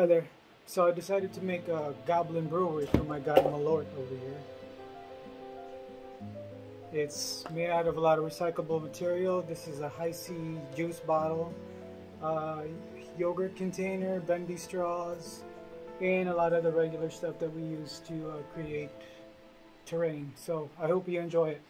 Hi there. So I decided to make a Goblin Brewery for my guy Malort over here. It's made out of a lot of recyclable material. This is a Hi-C juice bottle, uh, yogurt container, bendy straws, and a lot of the regular stuff that we use to uh, create terrain. So I hope you enjoy it.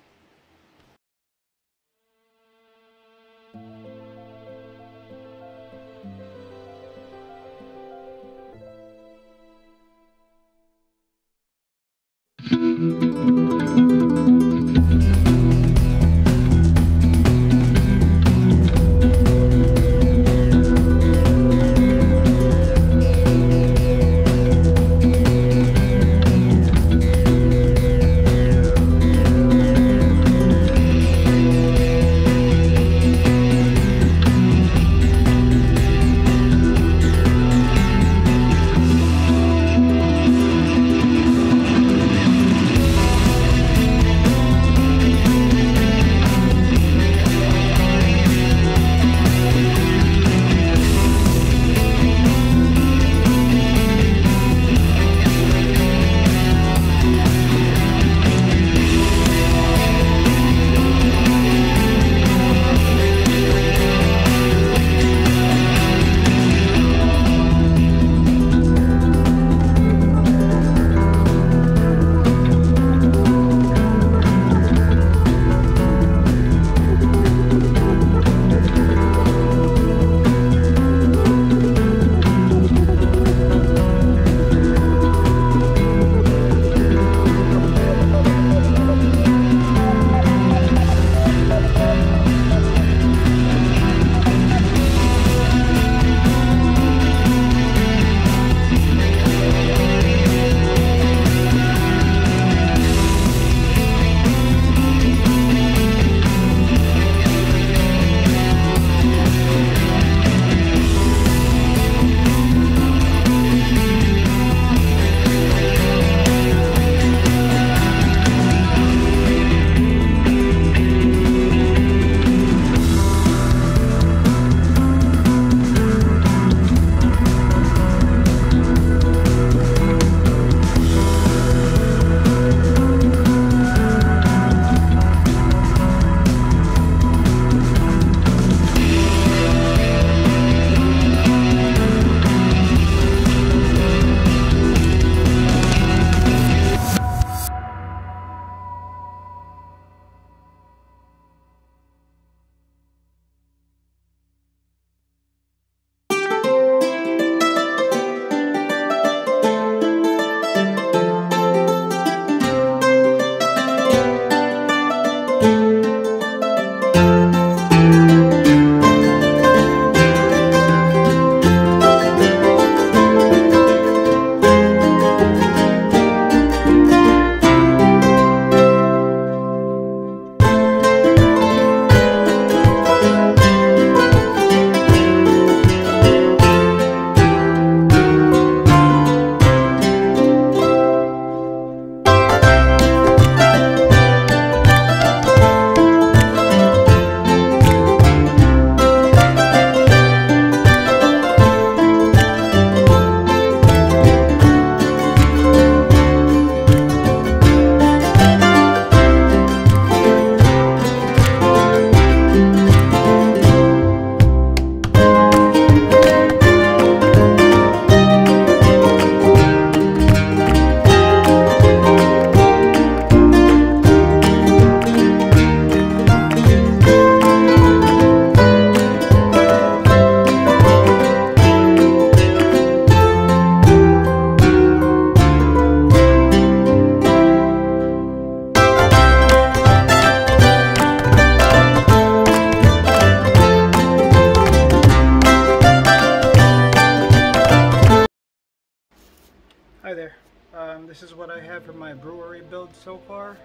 My brewery build so far.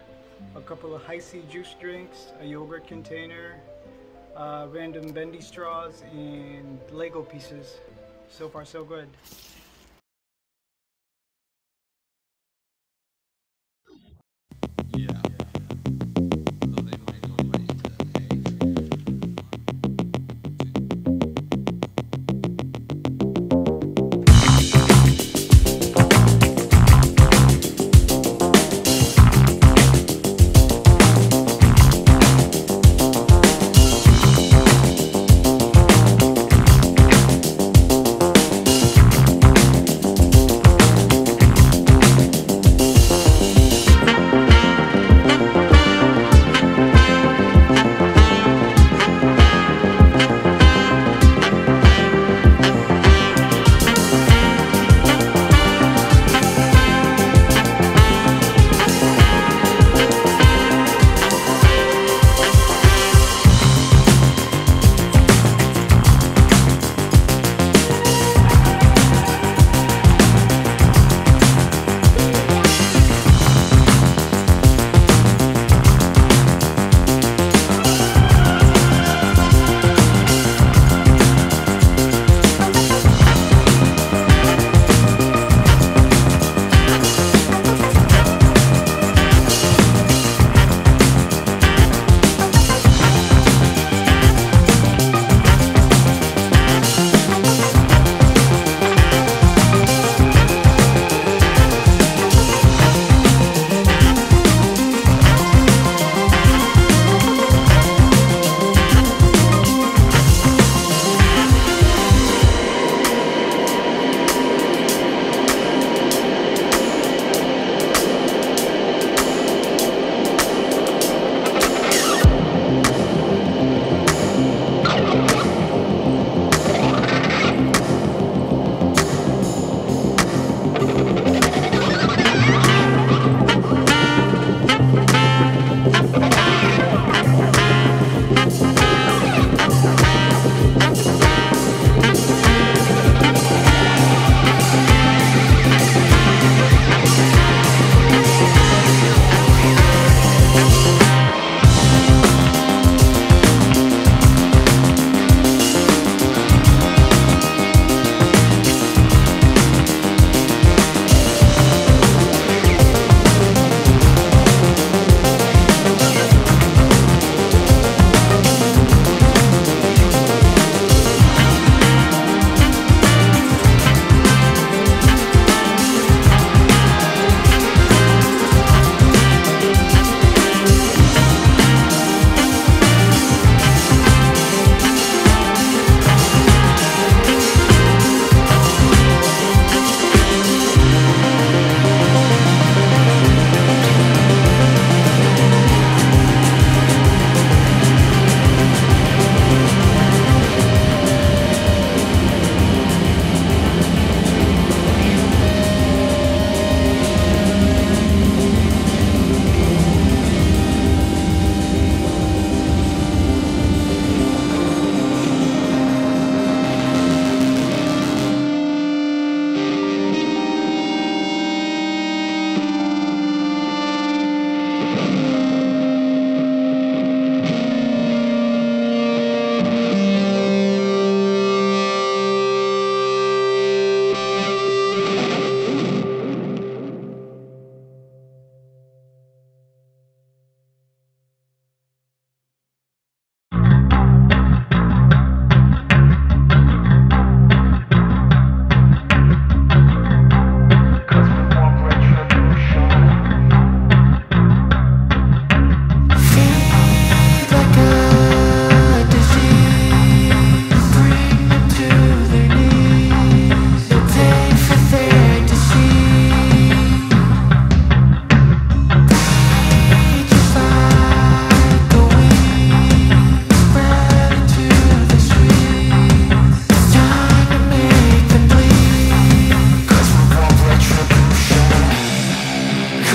A couple of Hi-C juice drinks, a yogurt container, uh, random bendy straws, and Lego pieces. So far so good.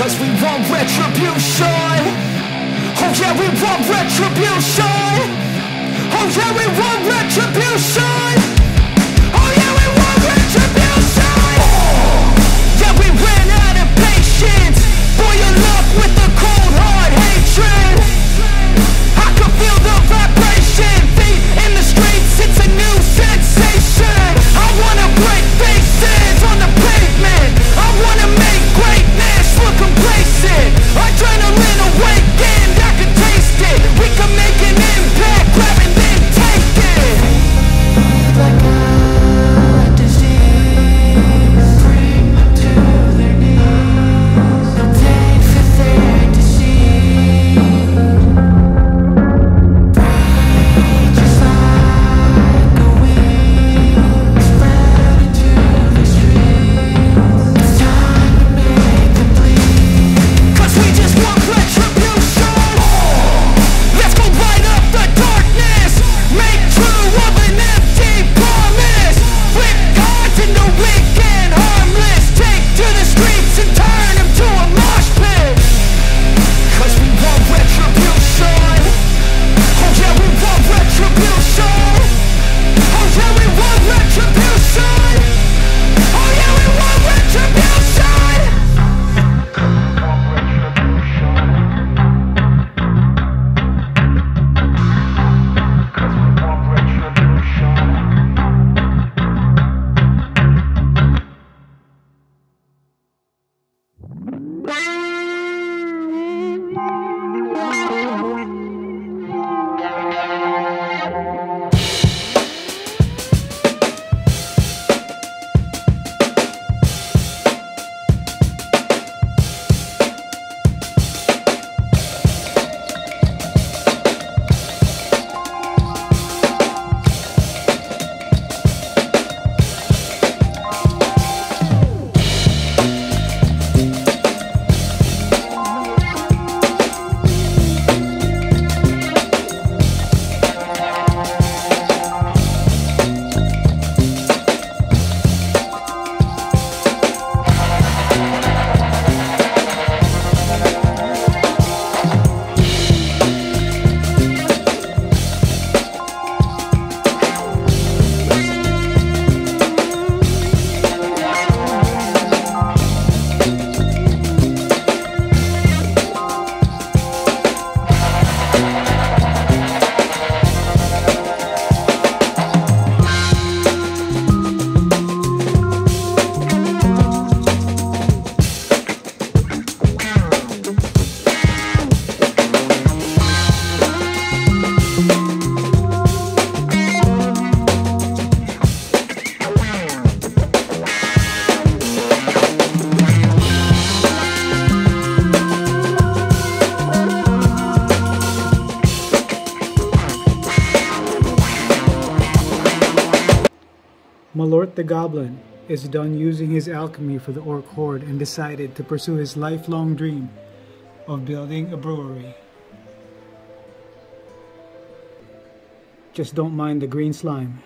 Cause we want retribution. Oh yeah, we want retribution. Oh yeah, we want retribution. Oh yeah, we want retribution. Yeah, we ran out of patience. With the cold hard hatred. I can feel the Malort the Goblin is done using his alchemy for the Orc Horde and decided to pursue his lifelong dream of building a brewery. Just don't mind the green slime.